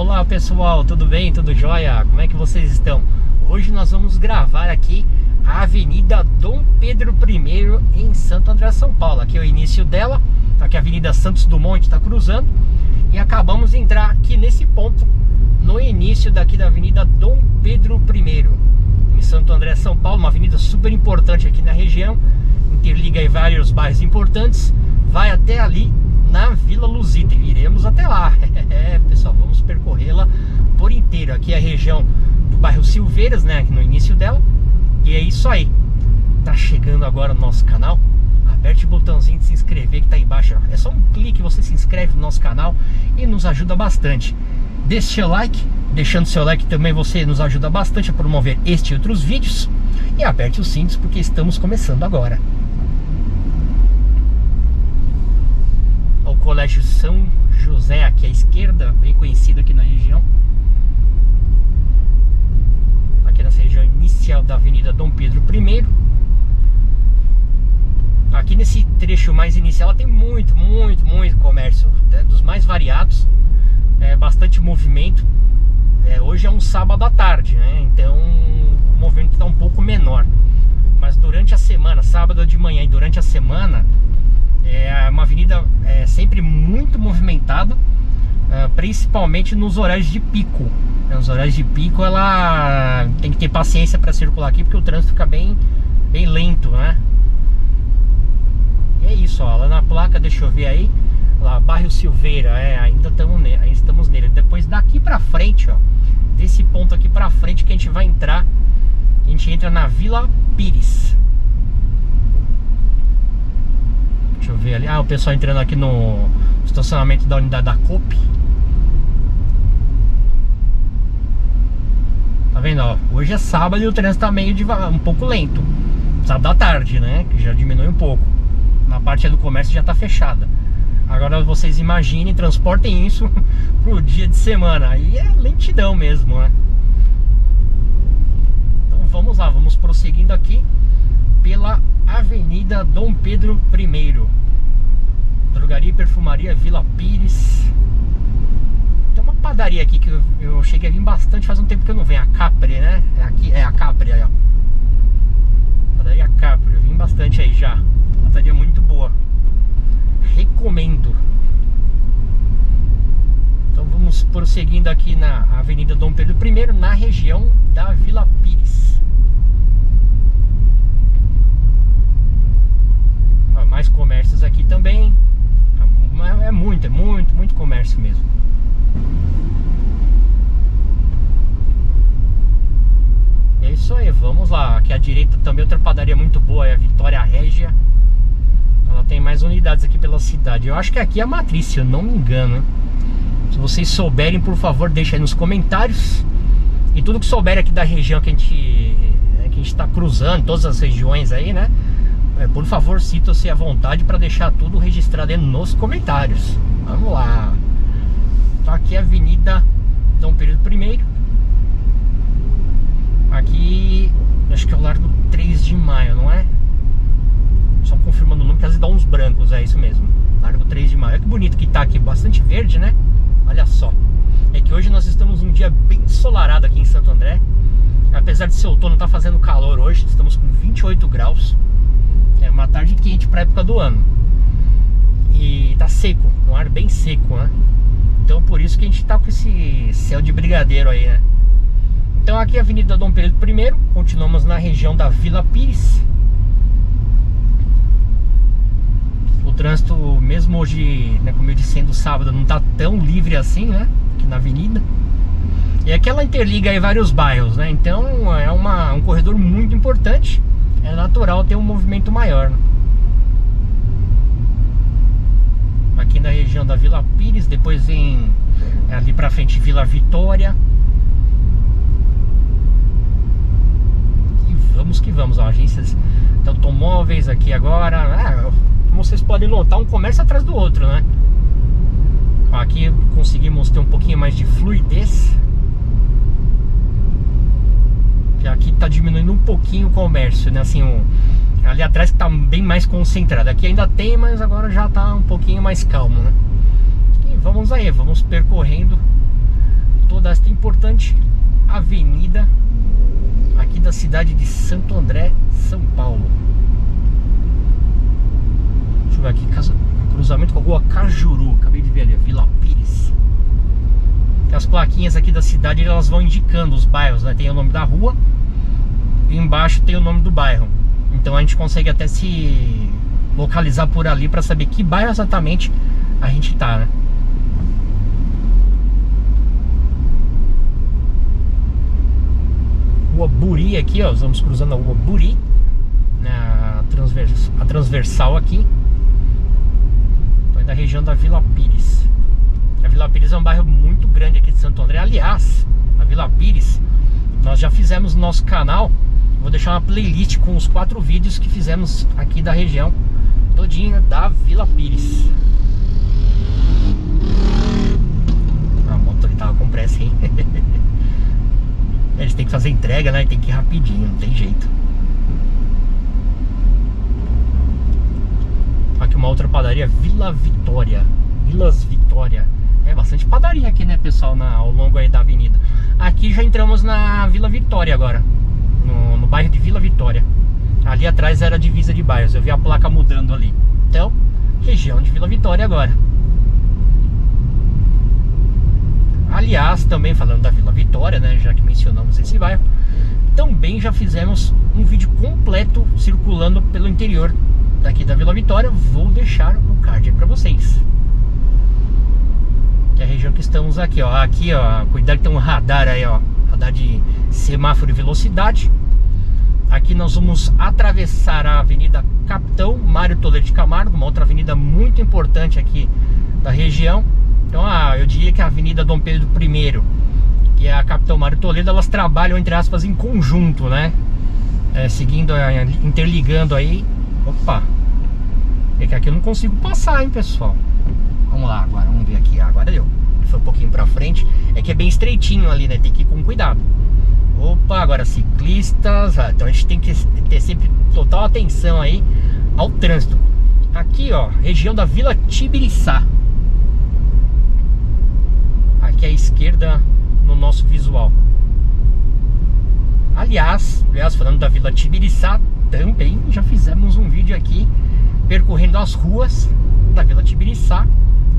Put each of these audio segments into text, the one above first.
Olá pessoal, tudo bem? Tudo jóia? Como é que vocês estão? Hoje nós vamos gravar aqui a Avenida Dom Pedro I em Santo André, São Paulo. Aqui é o início dela, tá aqui a Avenida Santos Dumont está cruzando e acabamos de entrar aqui nesse ponto no início daqui da Avenida Dom Pedro I em Santo André, São Paulo, uma avenida super importante aqui na região, interliga vários bairros importantes, vai até ali na Vila Luzita. Iremos até lá. É, pessoal, vamos percorrê-la por inteiro. Aqui é a região do bairro Silveiras, né? Aqui no início dela. E é isso aí. Tá chegando agora no nosso canal. Aperte o botãozinho de se inscrever que tá embaixo. É só um clique, você se inscreve no nosso canal e nos ajuda bastante. Deixe seu like, deixando seu like também você nos ajuda bastante a promover este e outros vídeos. E aperte os cintos porque estamos começando agora. Colégio São José, aqui à esquerda, bem conhecido aqui na região. Aqui nessa região inicial da Avenida Dom Pedro I. Aqui nesse trecho mais inicial tem muito, muito, muito comércio, né, dos mais variados, é, bastante movimento. É, hoje é um sábado à tarde, né? Então o movimento está um pouco menor. Mas durante a semana, sábado de manhã e durante a semana, é uma avenida é, sempre muito movimentada, é, principalmente nos horários de pico. Nos horários de pico ela tem que ter paciência para circular aqui porque o trânsito fica bem, bem lento, né? E é isso, ó, lá na placa, deixa eu ver aí, lá bairro Silveira, é, ainda estamos ainda estamos nele. Depois daqui para frente, ó, desse ponto aqui para frente que a gente vai entrar, a gente entra na Vila Pires. Deixa eu ver ali. Ah, o pessoal entrando aqui no estacionamento da unidade da COP. Tá vendo, ó? Hoje é sábado e o trânsito tá meio devagar, um pouco lento. Sábado da tarde, né? Que já diminui um pouco. Na parte do comércio já tá fechada. Agora vocês imaginem, transportem isso pro dia de semana. Aí é lentidão mesmo, né? Então vamos lá, vamos prosseguindo aqui pela Avenida Dom Pedro I. Drogaria e Perfumaria Vila Pires. Tem uma padaria aqui que eu, eu, cheguei a vir bastante faz um tempo que eu não venho. A Capri, né? É, aqui, é a Capri aí, ó. Padaria Capri, eu vim bastante aí já. Padaria muito boa. Recomendo. Então vamos prosseguindo aqui na Avenida Dom Pedro I, na região da Vila Pires. mais comércios aqui também. É muito, é muito, muito comércio mesmo. É isso aí, vamos lá. Aqui à direita também outra padaria muito boa, é a Vitória Régia. Ela tem mais unidades aqui pela cidade. Eu acho que aqui é a matriz, se eu não me engano. Se vocês souberem, por favor, deixem aí nos comentários. E tudo que souberem aqui da região que a gente que a gente está cruzando, todas as regiões aí, né? é, por favor, sinta-se à vontade para deixar tudo registrado nos comentários. Vamos lá. Então aqui é Avenida Dom Pedro I. Aqui, acho que é o Largo 3 de Maio, não é? Só confirmando o nome, que às vezes dá uns brancos, é isso mesmo. Largo 3 de Maio. Olha que bonito que tá aqui, bastante verde, né? Olha só. É que hoje nós estamos num dia bem ensolarado aqui em Santo André. Apesar de ser outono, tá fazendo calor hoje. Estamos com 28 graus. É uma tarde quente para época do ano. E tá seco, um ar bem seco, né? Então por isso que a gente tá com esse céu de brigadeiro aí, né? Então aqui é a Avenida Dom Pedro I, continuamos na região da Vila Pires. O trânsito, mesmo hoje, né, como eu disse, sendo sábado, não tá tão livre assim, né? Aqui na avenida. E aqui ela interliga aí vários bairros, né? Então é uma, um corredor muito importante é natural ter um movimento maior. Né? Aqui na região da Vila Pires, depois vem é, ali pra frente Vila Vitória. E vamos que vamos, ó, agências de automóveis aqui agora. É, vocês podem notar, um comércio atrás do outro, né? Aqui conseguimos ter um pouquinho mais de fluidez que aqui tá diminuindo um pouquinho o comércio, né? Assim, um, ali atrás que tá bem mais concentrado. Aqui ainda tem, mas agora já tá um pouquinho mais calmo, né? Vamos aí, vamos percorrendo toda esta importante avenida aqui da cidade de Santo André, São Paulo. Deixa eu ver aqui, cruzamento com a rua Cajuru, acabei de ver ali, Vila Pires. As plaquinhas aqui da cidade elas vão indicando os bairros, né? Tem o nome da rua e embaixo tem o nome do bairro. Então a gente consegue até se localizar por ali para saber que bairro exatamente a gente tá, né? Aqui, ó, vamos cruzando a Rua Buri, na transvers a transversal aqui. Tô da região da Vila Pires. A Vila Pires é um bairro muito grande aqui de Santo André. Aliás, a Vila Pires, nós já fizemos no nosso canal. Vou deixar uma playlist com os quatro vídeos que fizemos aqui da região todinha da Vila Pires. A moto ali tava com pressa, hein? Eles têm que fazer entrega, né? Tem que ir rapidinho, não tem jeito. Aqui uma outra padaria, Vila Vitória. Vilas Vitória. É bastante padaria aqui, né, pessoal, na, ao longo aí da avenida. Aqui já entramos na Vila Vitória agora. No, no bairro de Vila Vitória. Ali atrás era a divisa de bairros. Eu vi a placa mudando ali. Então, região de Vila Vitória agora. Aliás, também falando da Vila Vitória, né, já que mencionamos esse bairro, também já fizemos um vídeo completo circulando pelo interior daqui da Vila Vitória. Vou deixar o card para vocês. Que é a região que estamos aqui, ó. Aqui, ó, cuidado que tem um radar aí, ó, radar de semáforo e velocidade. Aqui nós vamos atravessar a Avenida Capitão Mário Toledo de Camargo, uma outra avenida muito importante aqui da região. Então, ah, eu diria que a Avenida Dom Pedro I e a Capitão Mário Toledo, elas trabalham, entre aspas, em conjunto, né? É, seguindo, é, interligando aí. Opa! É que aqui eu não consigo passar, hein, pessoal? Vamos lá agora, vamos ver aqui. Agora deu. Foi um pouquinho pra frente. É que é bem estreitinho ali, né? Tem que ir com cuidado. Opa, agora ciclistas, ah, então a gente tem que ter sempre total atenção aí ao trânsito. Aqui, ó, região da Vila Tibiriçá. Aqui à esquerda no nosso visual. Aliás, aliás, falando da Vila Tibiriçá, também já fizemos um vídeo aqui percorrendo as ruas da Vila Tibiriçá.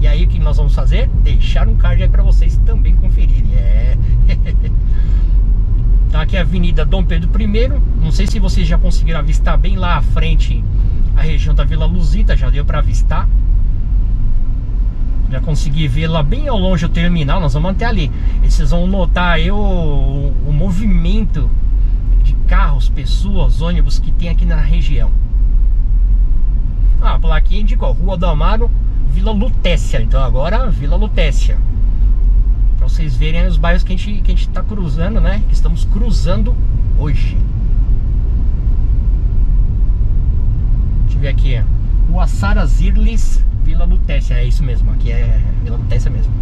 E aí o que nós vamos fazer? Deixar um card aí para vocês também conferirem. É. Tá aqui a Avenida Dom Pedro I. Não sei se vocês já conseguiram avistar bem lá à frente a região da Vila Luzita, já deu para avistar. Já consegui ver lá bem ao longe o terminal, nós vamos até ali. E vocês vão notar aí o, o, movimento de carros, pessoas, ônibus que tem aqui na região. Ah, a plaquinha indicou Rua do Amaro, Vila Lutécia. Então agora Vila Lutécia. Pra vocês verem os bairros que a gente, que a gente tá cruzando, né? Que estamos cruzando hoje. Deixa eu ver aqui. Rua Sara Vila Lutécia. É isso mesmo, aqui é Vila Lutécia mesmo.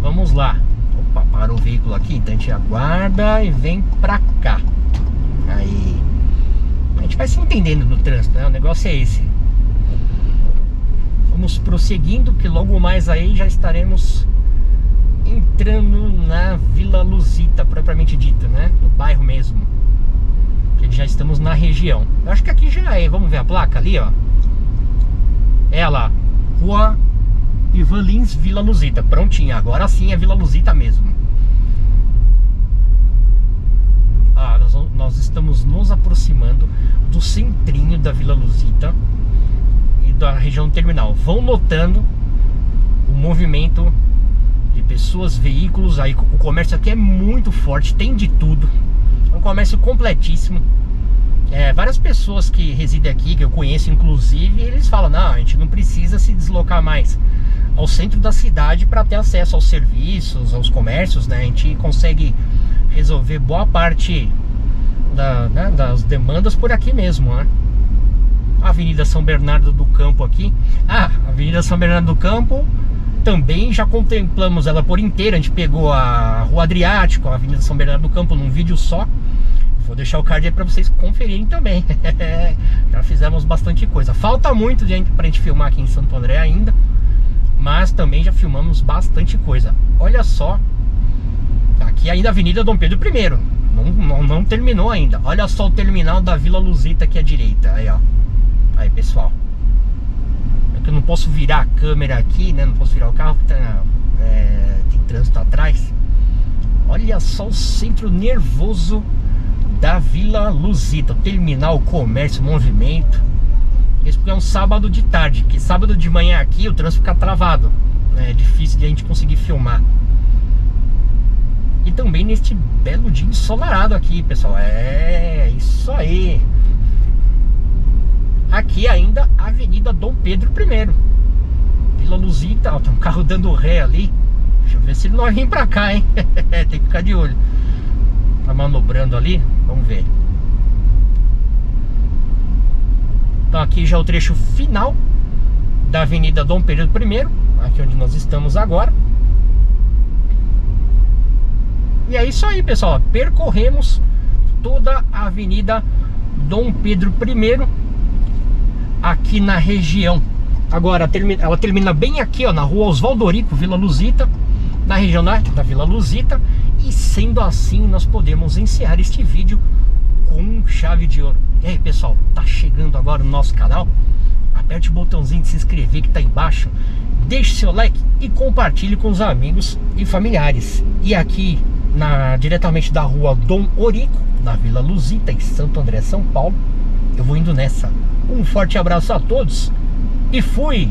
Vamos lá. Opa, parou o veículo aqui, então a gente aguarda e vem pra cá. Aí. A gente vai se entendendo no trânsito, né? O negócio é esse vamos prosseguindo, que logo mais aí já estaremos entrando na Vila Luzita, propriamente dita, né? No bairro mesmo. Já estamos na região. Eu acho que aqui já é. Vamos ver a placa ali, ó. É lá. Rua Ivan Lins, Vila Luzita. Prontinha. Agora sim é Vila Luzita mesmo. Ah, nós, nós estamos nos aproximando do centrinho da Vila Luzita da região terminal vão notando o movimento de pessoas, veículos. Aí o comércio aqui é muito forte, tem de tudo. É um comércio completíssimo. É, várias pessoas que residem aqui, que eu conheço inclusive, eles falam: não, a gente não precisa se deslocar mais ao centro da cidade para ter acesso aos serviços, aos comércios, né? A gente consegue resolver boa parte da, né, das demandas por aqui mesmo, né? Avenida São Bernardo do Campo aqui. Ah, Avenida São Bernardo do Campo também já contemplamos ela por inteira. A gente pegou a Rua Adriático, a Avenida São Bernardo do Campo num vídeo só. Vou deixar o card aí para vocês conferirem também. já fizemos bastante coisa. Falta muito pra gente filmar aqui em Santo André ainda, mas também já filmamos bastante coisa. Olha só, aqui ainda a Avenida Dom Pedro I. Não, não, não, terminou ainda. Olha só o terminal da Vila Luzita aqui à direita. Aí, ó. Aí, pessoal. É que eu não posso virar a câmera aqui, né? Não posso virar o carro porque tá, é, tem trânsito atrás. Olha só o centro nervoso da Vila Luzita. Terminal, comércio, movimento. Isso porque é um sábado de tarde. Que sábado de manhã aqui o trânsito fica travado. Né? É difícil de a gente conseguir filmar. E também neste belo dia ensolarado aqui, pessoal. É isso aí. Aqui ainda Avenida Dom Pedro I. Vila Luzita, ó, tem um carro dando ré ali. Deixa eu ver se ele não vir pra cá, hein? tem que ficar de olho. Tá manobrando ali? Ver. Então aqui já é o trecho final da Avenida Dom Pedro I, aqui onde nós estamos agora. E é isso aí, pessoal. Percorremos toda a Avenida Dom Pedro I aqui na região. Agora ela termina bem aqui, ó, na rua Oswaldo Rico, Vila Luzita, na região da, da Vila Luzita. E sendo assim, nós podemos encerrar este vídeo chave de ouro. E aí pessoal, tá chegando agora no nosso canal? Aperte o botãozinho de se inscrever que tá embaixo Deixe seu like e compartilhe com os amigos e familiares E aqui, na, diretamente da rua Dom Orico, na Vila Luzita, em Santo André, São Paulo Eu vou indo nessa Um forte abraço a todos e fui!